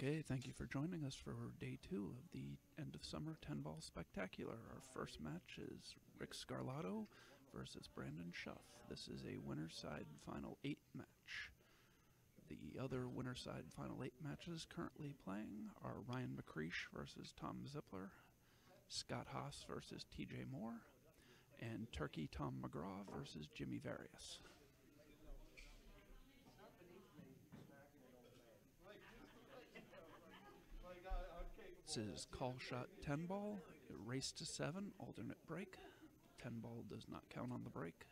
Okay, thank you for joining us for day two of the end of summer 10 ball spectacular. Our first match is Rick Scarlato versus Brandon Shuff. This is a winner side final eight match. The other winner side final eight matches currently playing are Ryan McCreesh versus Tom Zippler, Scott Haas versus TJ Moore, and Turkey Tom McGraw versus Jimmy Various. This is call shot 10 ball, race to 7, alternate break. 10 ball does not count on the break.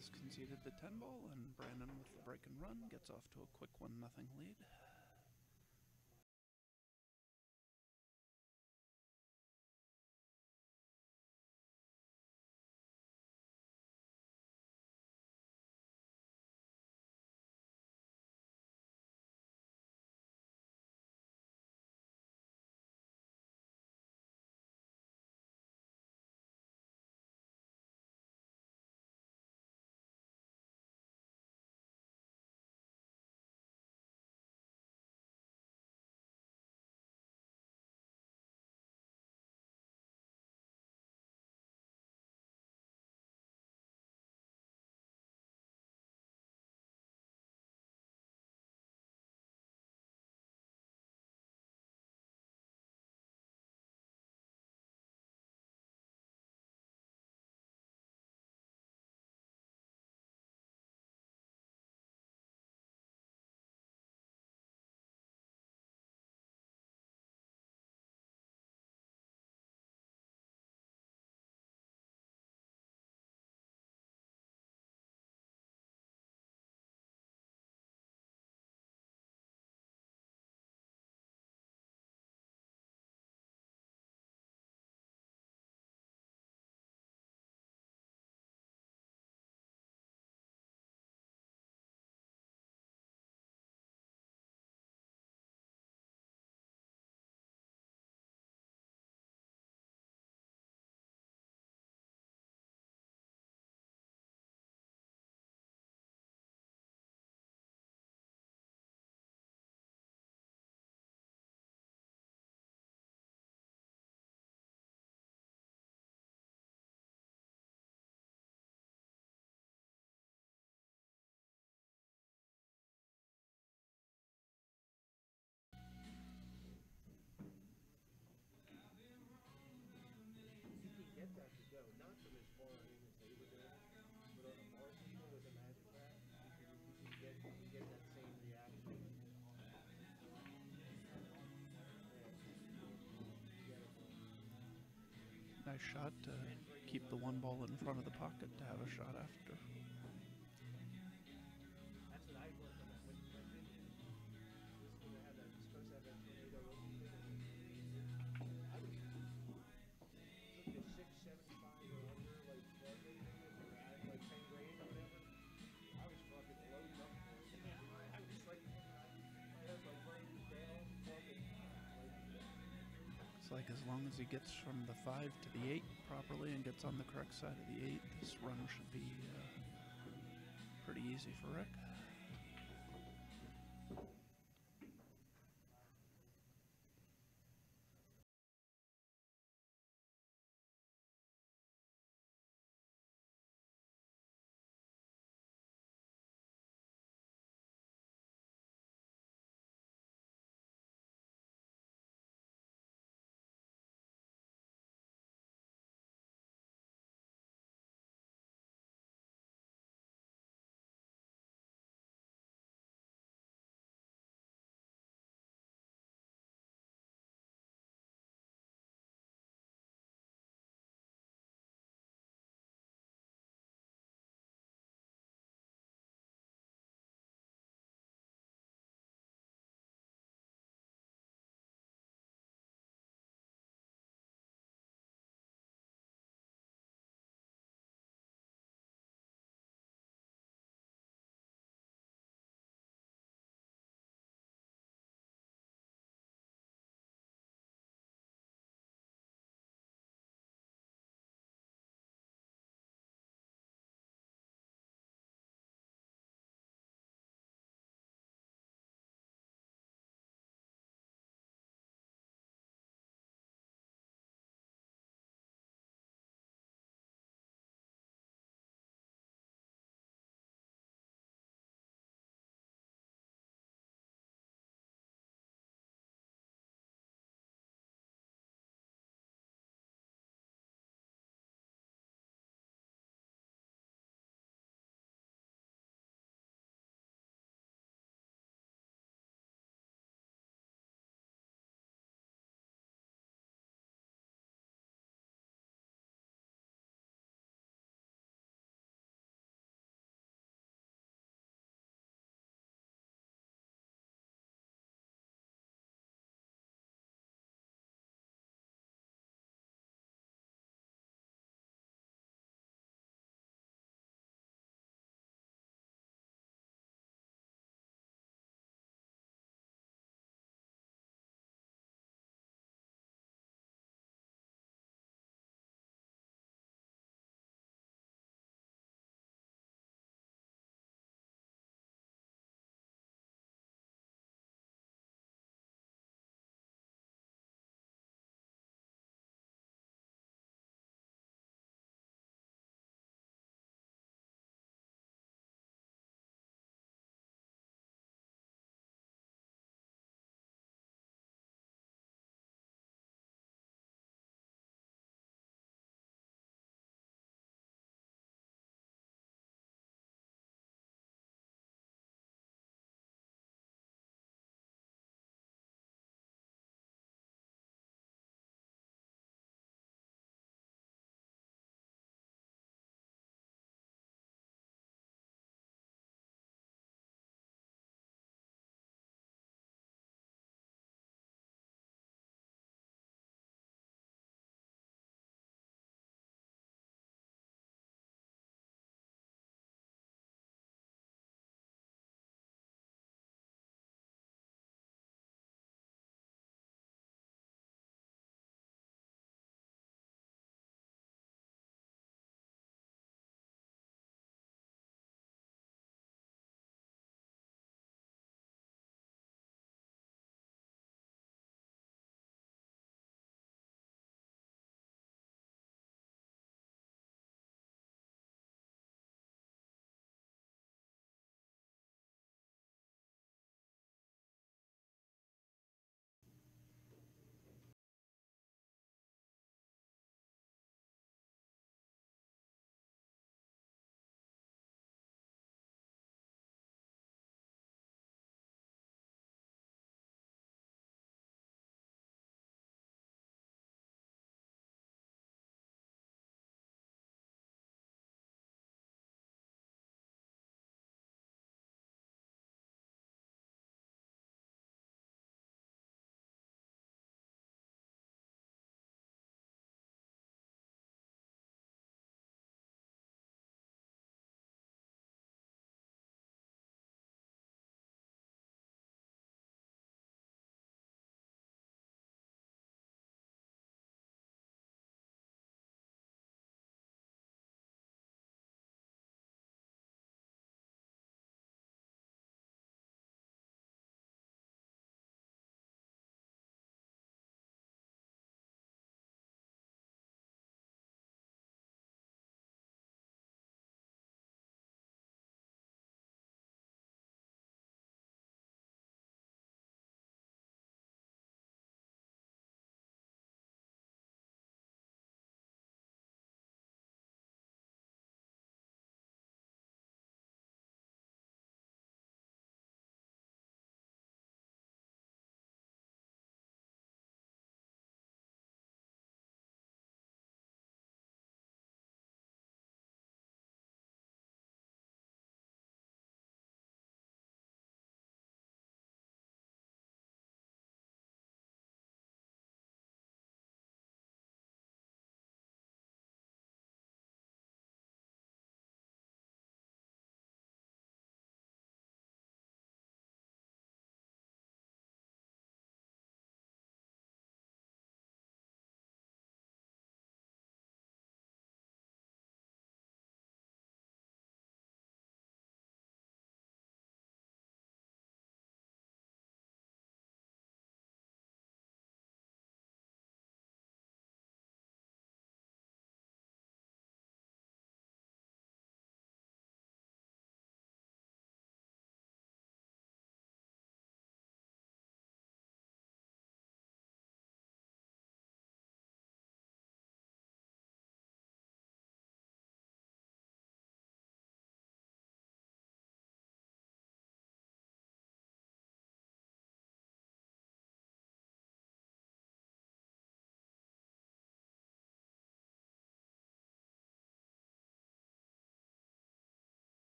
Has conceded the 10 ball, and Brandon with the break and run gets off to a quick 1 0 lead. Shot to keep the one ball in front of the pocket to have a shot after. Like as long as he gets from the five to the eight properly and gets on the correct side of the eight, this run should be uh, pretty easy for Rick.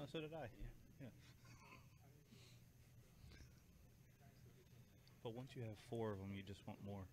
Oh, so did I. Yeah. But once you have four of them, you just want more.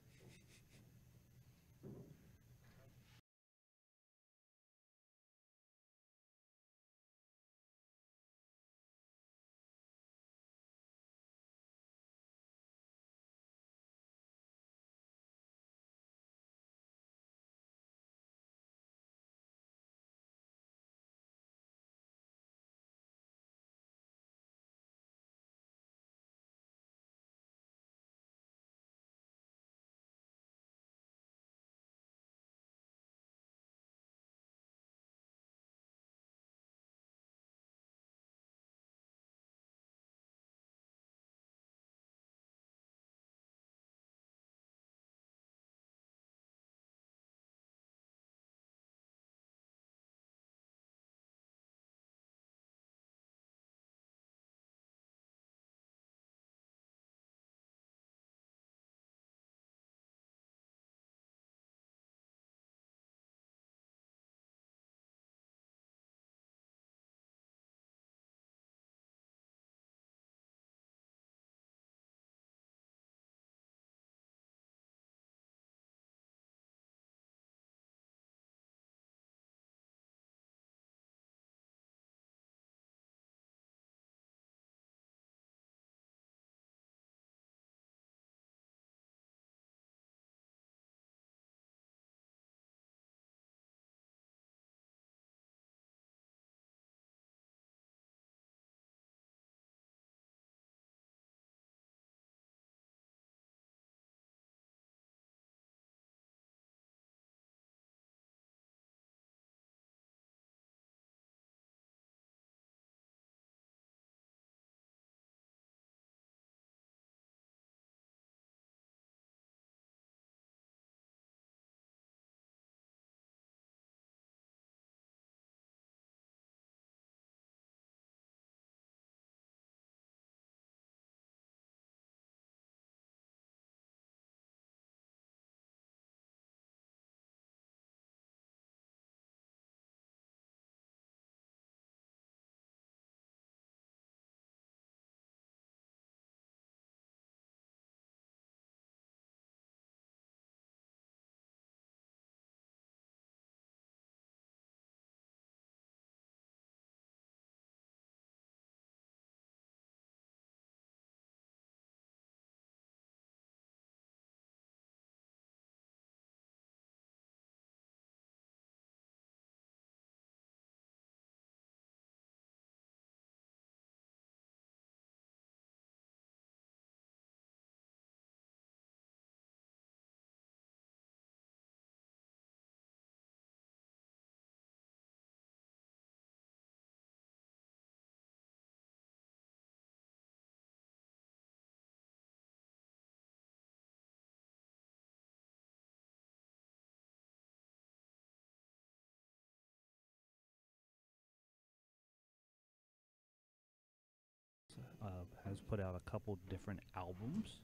Uh, has put out a couple different albums.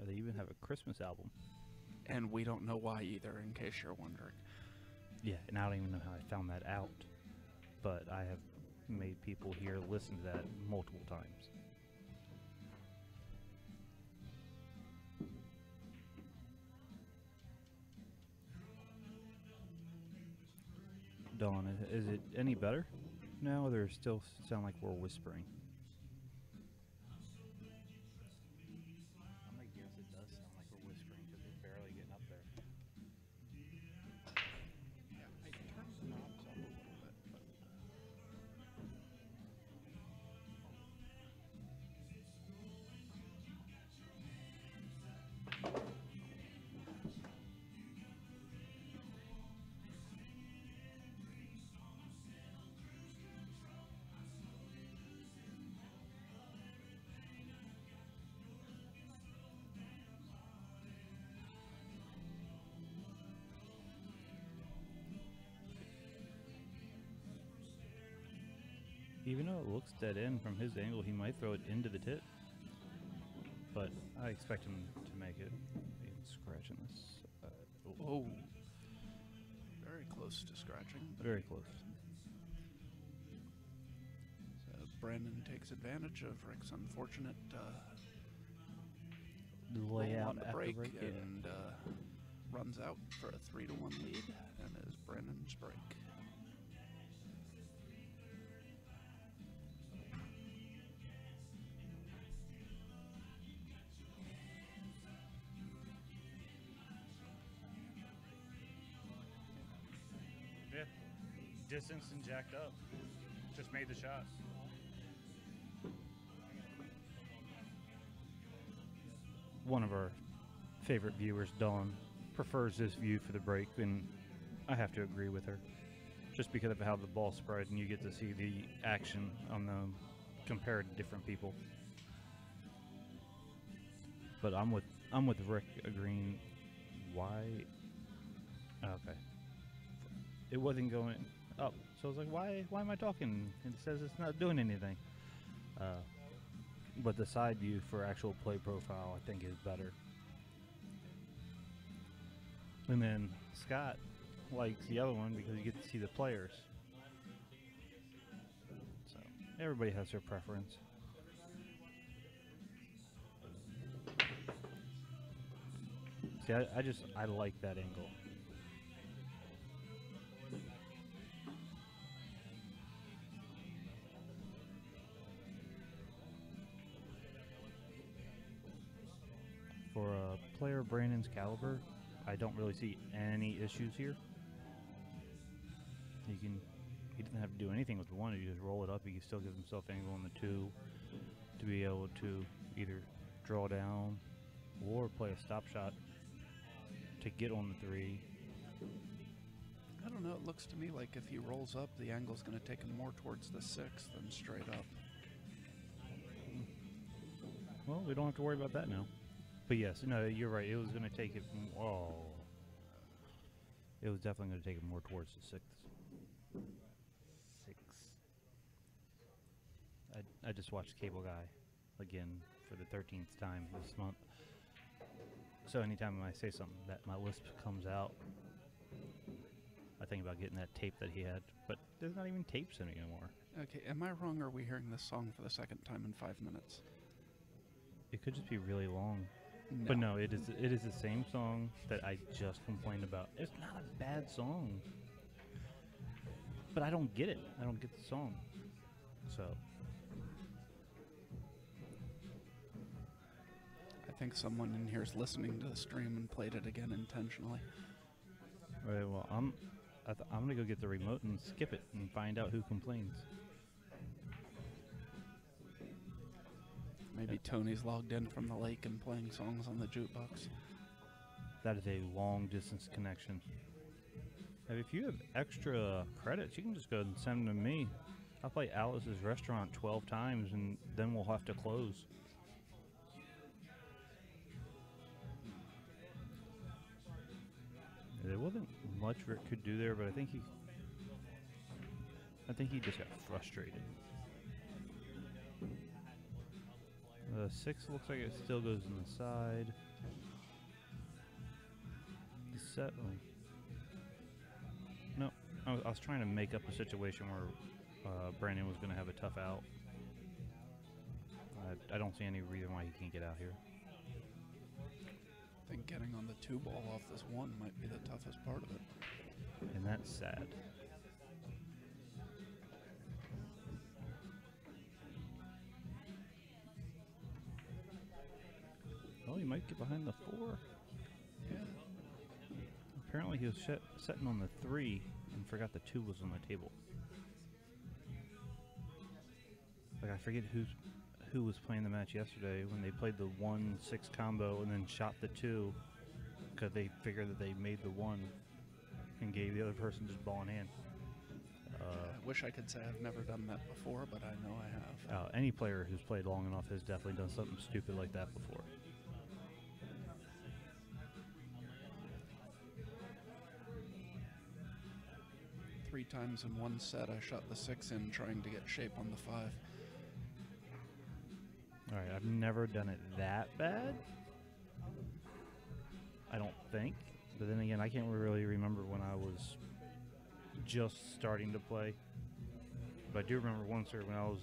They even have a Christmas album. And we don't know why either, in case you're wondering. Yeah, and I don't even know how I found that out, but I have made people here listen to that multiple times. Dawn, is it any better now, or does it still sound like we're whispering? Though it looks dead end from his angle, he might throw it into the tip. But I expect him to make it. Even scratching this. Uh, oh, whoa, very close to scratching. but very close. Brandon takes advantage of Rick's unfortunate uh, Layout on the after break, break. yeah. and uh, runs out for a three to one lead, and is Brandon's break. Distance jacked up. Just made the shot. One of our favorite viewers, Dawn, prefers this view for the break, and I have to agree with her. Just because of how the ball spread and you get to see the action on the compared to different people. But I'm with I'm with Rick agreeing. Why? Okay it wasn't going up. So I was like, why why am I talking? It says it's not doing anything. Uh, but the side view for actual play profile, I think, is better. And then Scott likes the other one because you get to see the players. So everybody has their preference. See, I, I just I like that angle. Player Brandon's caliber, I don't really see any issues here. He can, he doesn't have to do anything with the one. He just roll it up. He can still give himself angle on the two to be able to either draw down or play a stop shot to get on the three. I don't know. It looks to me like if he rolls up, the angle's going to take him more towards the six than straight up. Well, we don't have to worry about that now. But yes, no, you're right. It was going to take it. Oh, it was definitely going to take it more towards the sixth. Six. I I just watched Cable Guy again for the thirteenth time this month. So anytime I say something that my lisp comes out, I think about getting that tape that he had. But there's not even tapes in it anymore. Okay, am I wrong? Or are we hearing this song for the second time in five minutes? It could just be really long. But no, it is it is the same song that I just complained about. It's not a bad song. But I don't get it. I don't get the song. So I think someone in here is listening to the stream and played it again intentionally. all right, well, I'm I th- I'm gonna go get the remote and skip it and find out who complains. Maybe Tony's logged in from the lake and playing songs on the jukebox. That is a long distance connection. And if you have extra credits, you can just go and send them to me. I'll play Alice's Restaurant 12 times and then we'll have to close. There wasn't much Rick could do there, but I think he I think he just got frustrated. The six looks like it still goes in the side. The set. oh. No, I was, I was trying to make up a situation where uh, Brandon was going to have a tough out. I, I don't see any reason why he can't get out here. I think getting on the two ball off this one might be the toughest part of it. And that's sad. Might get behind the four. Yeah. Apparently, he was set, setting on the three and forgot the two was on the table. Like I forget who's who was playing the match yesterday when they played the one six combo and then shot the two because they figured that they made the one and gave the other person just ball in hand. Uh, I wish I could say I've never done that before, but I know I have. uh, any player who's played long enough has definitely done something stupid like that before. Times in one set, I shot the six in trying to get shape on the five. All right, I've never done it that bad. I don't think. But then again, I can't really remember when I was just starting to play. But I do remember once or when I was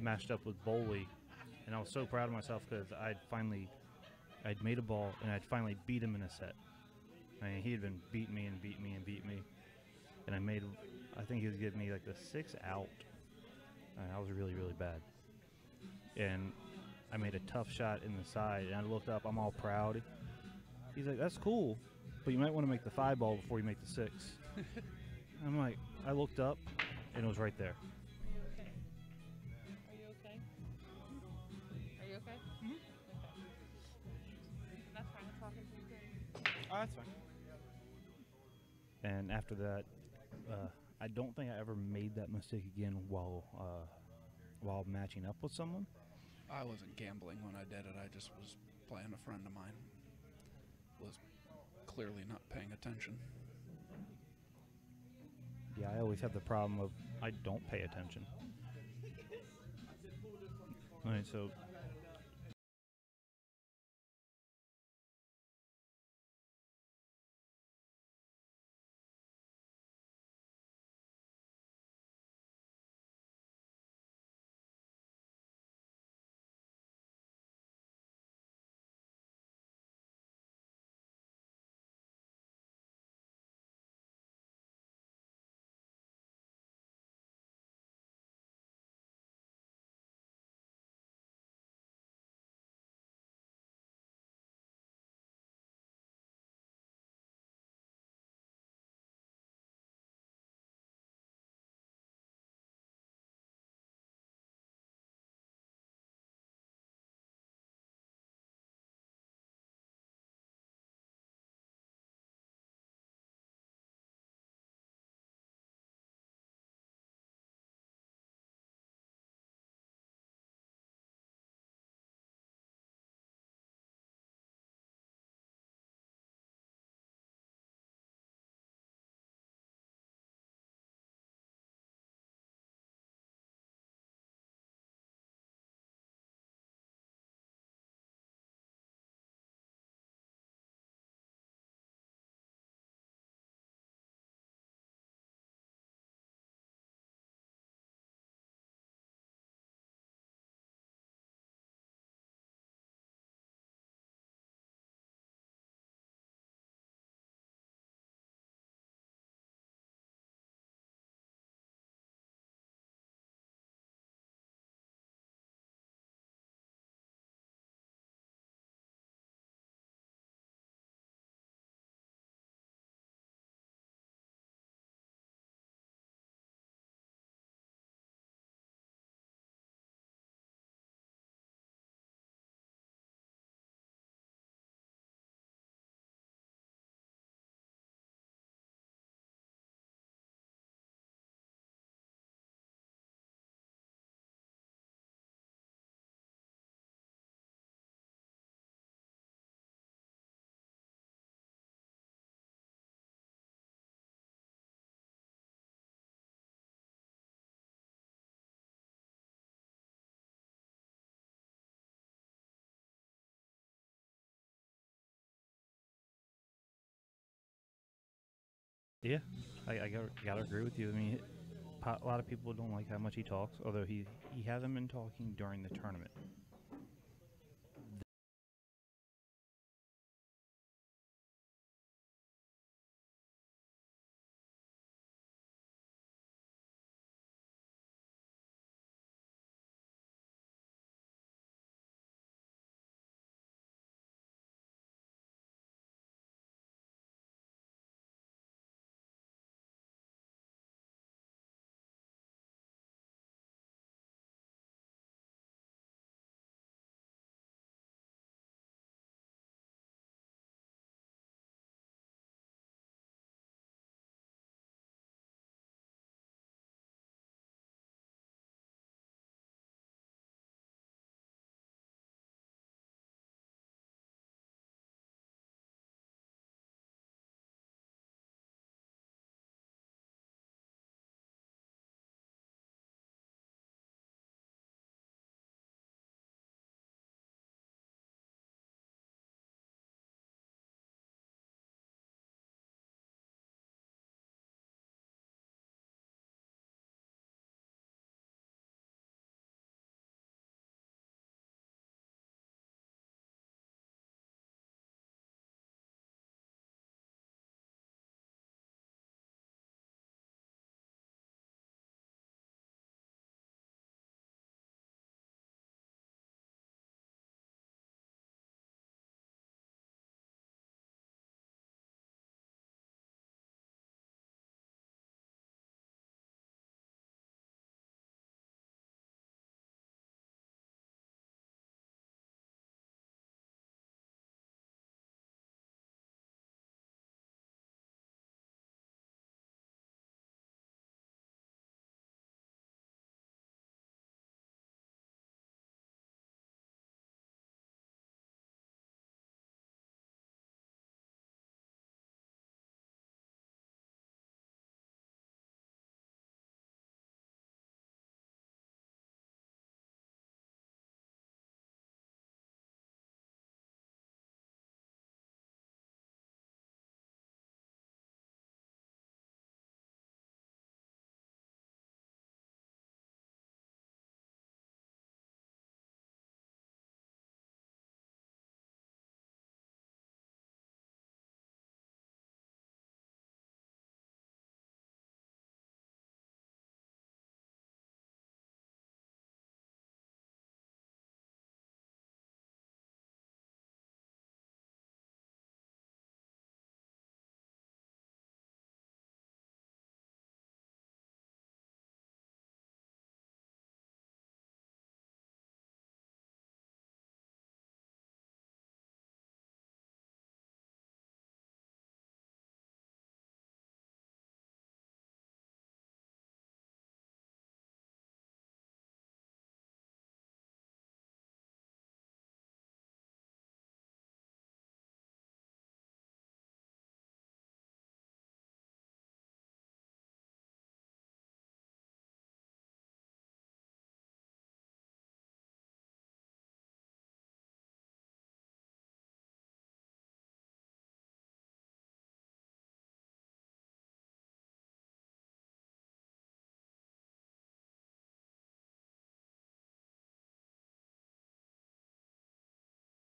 matched up with Bowley, and I was so proud of myself because I'd finally, I'd made a ball and I'd finally beat him in a set. I mean, he had been beating me and beat me and beat me, and I made, I think he was giving me like the six out, and I was really really bad. And I made a tough shot in the side, and I looked up. I'm all proud. He's like, "That's cool, but you might want to make the five ball before you make the six. I'm like, I looked up, and it was right there. Okay. Are you okay? Are you okay? Mm-hmm. Okay. That's fine. I'm talking to you. Good. Oh, that's fine. And after that, uh, I don't think I ever made that mistake again while uh, while matching up with someone. I wasn't gambling when I did it. I just was playing a friend of mine. Was clearly not paying attention. Yeah, I always have the problem of I don't pay attention. All right, so yeah, I, I gotta, gotta agree with you. I mean, a lot of people don't like how much he talks, although he he hasn't been talking during the tournament.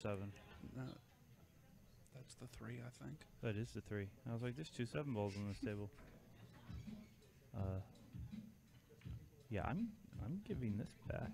Seven. No, that's the three, I think. That is the three. I was like, there's two seven balls on this table. Uh, yeah, I'm I'm giving this back.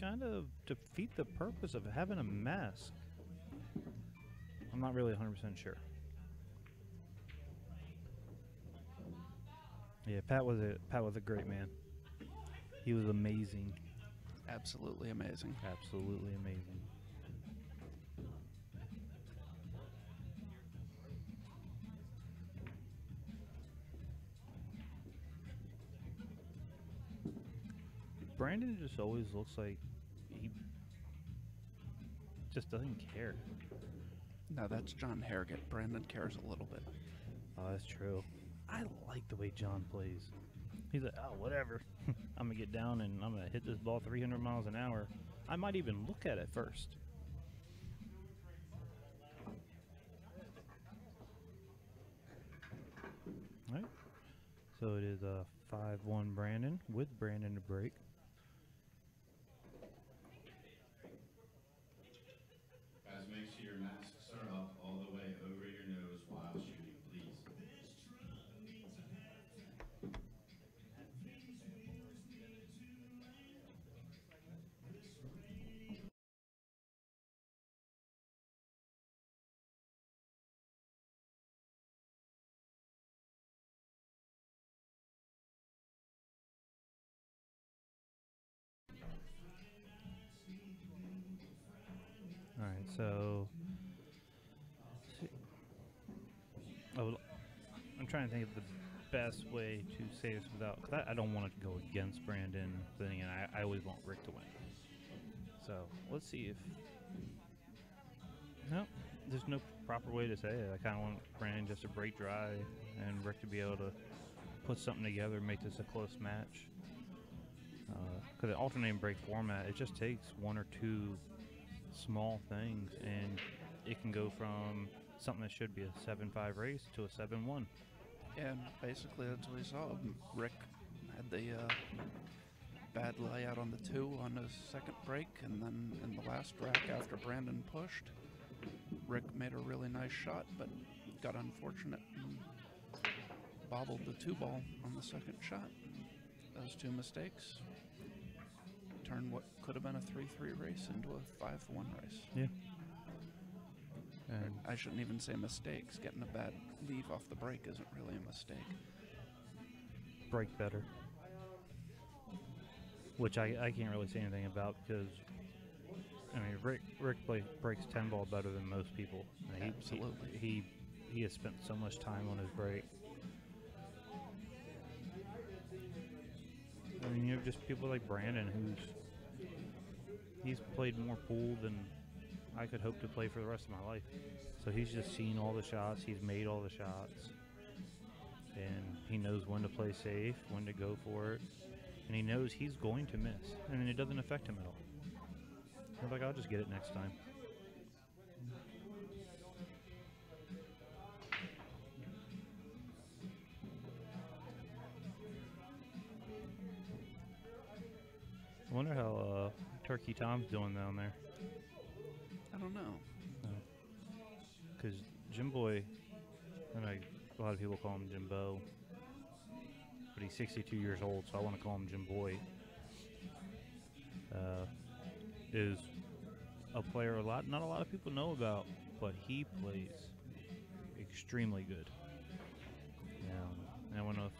Kind of defeat the purpose of having a mask. I'm not really 100% sure. Yeah, Pat was a Pat was a great man. He was amazing. Absolutely amazing. Absolutely amazing. Brandon just always looks like just doesn't care. No, that's John Harrogate. Brandon cares a little bit. Oh, that's true. I like the way John plays. He's like, oh, whatever. I'm gonna get down and I'm gonna hit this ball 300 miles an hour. I might even look at it first. All right. So it is uh, a 5-1 Brandon with Brandon to break. masks are up all the way over your nose while shooting, please. All right, so I'm trying to think of the best way to say this without, because I, I don't want to go against Brandon, but then again, I, I always want Rick to win. So let's see if. No, there's no proper way to say it. I kind of want Brandon just to break dry and Rick to be able to put something together, and make this a close match. Uh, because the alternating break format, it just takes one or two small things, and it can go from something that should be a 7-5 race to a 7-1. And basically, that's what we saw. Rick had the uh, bad layout on the two on his second break, and then in the last rack after Brandon pushed, Rick made a really nice shot, but got unfortunate and bobbled the two ball on the second shot. Those two mistakes turned what could have been a 3 3 race into a 5 1 race. Yeah. And I shouldn't even say mistakes. Getting a bad leave off the break isn't really a mistake. break better. Which I, I can't really say anything about because I mean Rick Rick play, breaks ten ball better than most people. And he- Absolutely. He, he he has spent so much time on his break. I mean you have just people like Brandon who's he's played more pool than I could hope to play for the rest of my life. So he's just seen all the shots, he's made all the shots and he knows when to play safe, when to go for it, and he knows he's going to miss, and it doesn't affect him at all. He's like, I'll just get it next time. I wonder how uh, Turkey Tom's doing down there. I don't know. Because Jim Boy, a lot of people call him Jimbo, but he's 62 years old, so I want to call him Jim Boy. Uh, is a player a lot not a lot of people know about, but he plays extremely good. Um, I don't know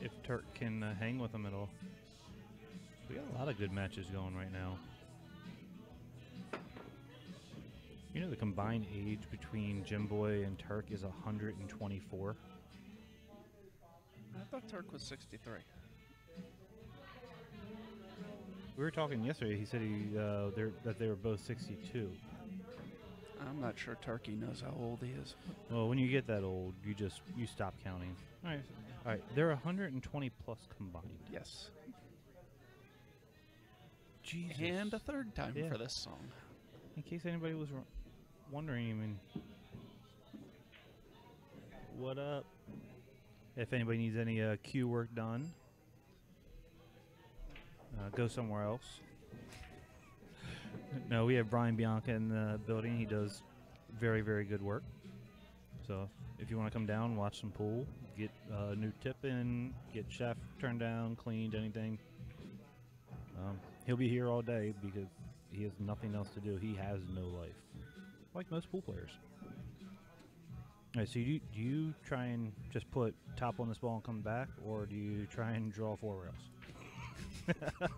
if, if Turk can uh, hang with him at all. We got a lot of good matches going right now. You know the combined age between Jim Boy and Turk is 124. I thought Turk was 63. We were talking yesterday. He said he uh, they're, that they were both 62. I'm not sure Turkey knows how old he is. Well, when you get that old, you just you stop counting. All right, all right. They're 120 plus combined. Yes. Jesus. And a third time Yeah. for this song. In case anybody was ro- wondering, mean, what up? If anybody needs any uh, cue work done, uh, go somewhere else. no, we have Brian Bianca in the building. He does very, very good work. So if you want to come down, watch some pool, get a new tip in, get shaft turned down, cleaned, anything. Um, he'll be here all day because he has nothing else to do. He has no life, like most pool players. All right, so you, do you try and just put top on this ball and come back, or do you try and draw four rails?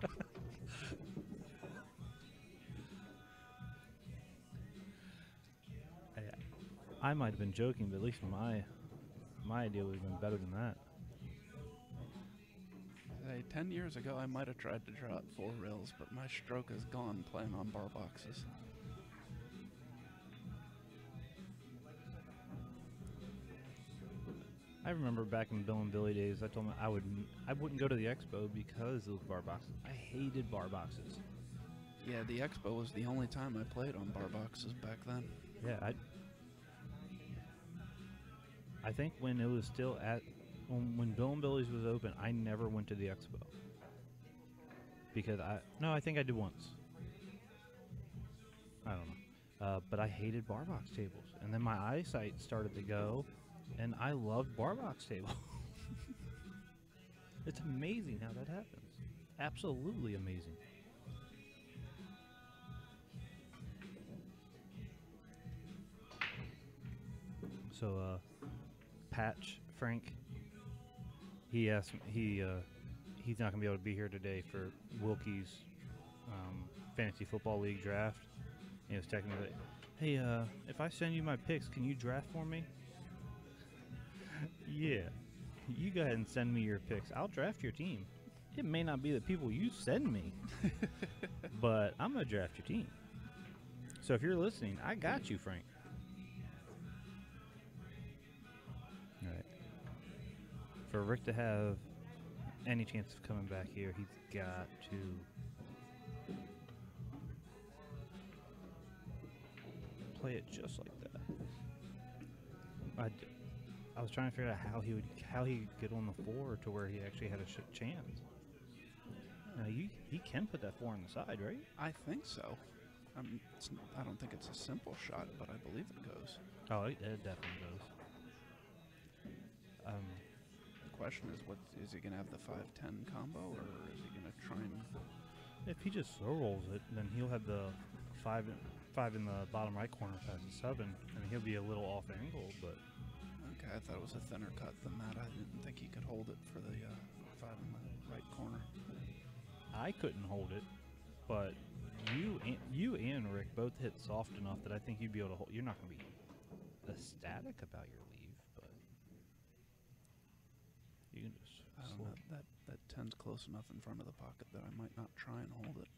I, I might have been joking, but at least my my idea would have been better than that. Say, 10 years ago, I might have tried to draw up four rails, but my stroke is gone playing on bar boxes. I remember back in Bill and Billy days, I told him I would I wouldn't go to the expo because of bar boxes. I hated bar boxes. Yeah, the Expo was the only time I played on bar boxes back then. Yeah, I. I think when it was still at when, when Bill and Billy's was open, I never went to the expo because I no, I think I did once. I don't know, uh, but I hated bar box tables, and then my eyesight started to go, and I loved bar box table. it's amazing how that happens. Absolutely amazing. So, uh, Patch Frank, he asked me, he uh, he's not gonna be able to be here today for Wilkie's um, fantasy football league draft. He was texting me, Hey, uh, if I send you my picks, can you draft for me? Yeah. You go ahead and send me your picks. I'll draft your team. It may not be the people you send me, but I'm going to draft your team. So if you're listening, I got you, Frank. All right. For Rick to have any chance of coming back here, he's got to play it just like that. I, I was trying to figure out how he would how he could get on the four to where he actually had a sh- chance. Now you he can put that four on the side, right? I think so. Um, it's, n- I don't think it's a simple shot, but I believe it goes. Oh, it, it definitely goes. Um, The question is, what is he going to have the five ten combo, or is he going to try and? if he just slow rolls it, then he'll have the five in, five in the bottom right corner past the seven, and he'll be a little off angle, but Okay, I thought it was a thinner cut than that. I didn't think he could hold it for the uh, five in the right corner. I couldn't hold it, but you and you and Rick both hit soft enough that I think you'd be able to hold. You're not going to be ecstatic about your leave, but you can just. I don't know. That that ten's close enough in front of the pocket that I might not try and hold it.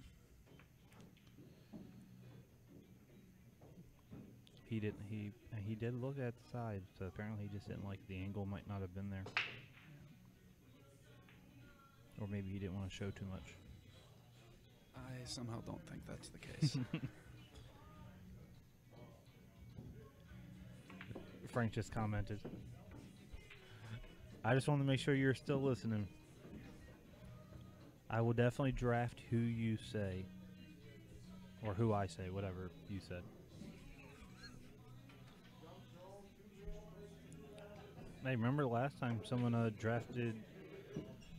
He didn't. He he did look at the side, so apparently he just didn't like the angle. Might not have been there, or maybe he didn't want to show too much. I somehow don't think that's the case. Frank just commented. I just want to make sure you're still listening. I will definitely draft who you say, or who I say, whatever you said. Hey, remember last time someone uh, drafted,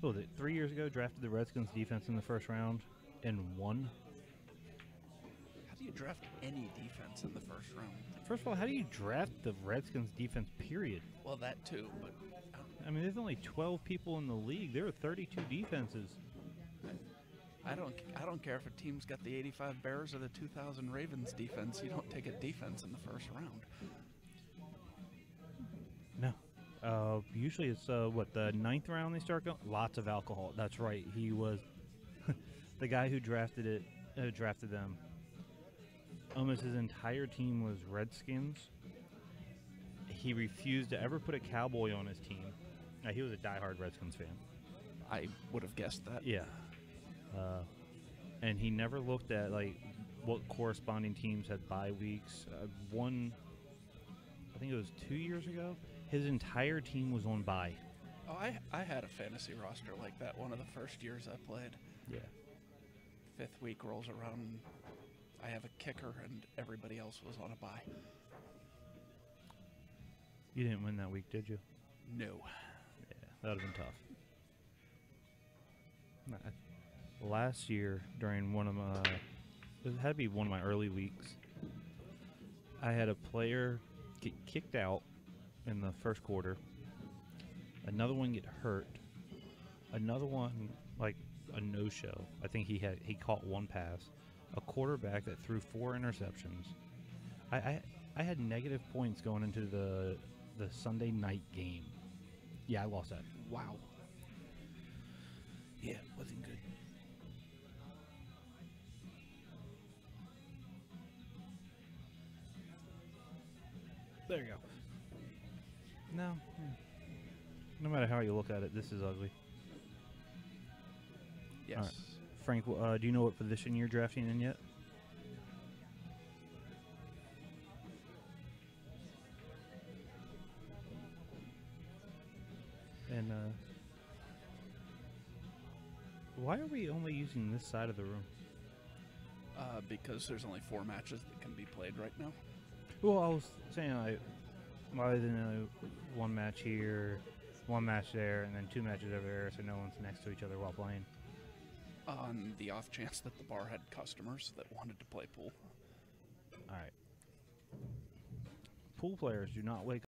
what was it, three years ago, drafted the Redskins defense in the first round and won? How do you draft any defense in the first round? First of all, how do you draft the Redskins defense, period? Well, that too, but I mean, there's only 12 people in the league. There are 32 defenses. I don't. I don't care if a team's got the '85 Bears or the 2000 Ravens defense. You don't take a defense in the first round. No. Uh, usually it's uh, what the ninth round they start going. Lots of alcohol. That's right. He was the guy who drafted it. Uh, drafted them. Almost his entire team was Redskins. He refused to ever put a cowboy on his team. Now, he was a diehard Redskins fan. I would have guessed that. Yeah. Uh, and he never looked at like what corresponding teams had bye weeks. Uh, one, I think it was two years ago. His entire team was on bye. Oh, I I had a fantasy roster like that one of the first years I played. Yeah. Fifth week rolls around, I have a kicker, and everybody else was on a bye. You didn't win that week, did you? No. Yeah, that would have been tough. Last year, during one of my, it had to be one of my early weeks, I had a player get kicked out in the first quarter. Another one get hurt. Another one like a no-show. I think he had he caught one pass. A quarterback that threw four interceptions. I I, I had negative points going into the the Sunday night game. Yeah, I lost that. Wow. Yeah, wasn't good. There you go. No. hmm. No matter how you look at it, this is ugly. Yes. Frank, uh, do you know what position you're drafting in yet? And uh, why are we only using this side of the room? Uh, because there's only four matches that can be played right now. Well, I was saying like, why isn't uh, one match here, one match there, and then two matches over there, so no one's next to each other while playing? On the off chance that the bar had customers that wanted to play pool. All right. Pool players do not wake